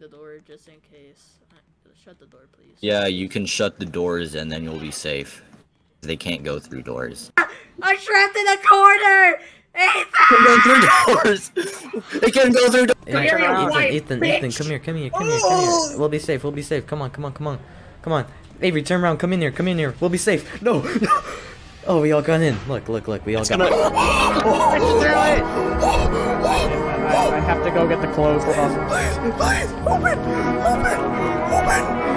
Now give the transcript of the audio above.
the door just in case. Uh, Shut the door, please. Yeah, you can shut the doors and then you'll be safe. They can't go through doors. I'm trapped in a corner! Ethan! go through doors! They can't go through doors! Yeah, You're Ethan, Ethan. Ethan, come here, come here, come here, come here. We'll be safe, we'll be safe. Come on, come on, come on, come on. Avery, turn around, come in here, come in here. We'll be safe. No, no. Oh, we all got in. Look, look, look, we all got in. To go get the clothes. Please, please, open! Open! Open!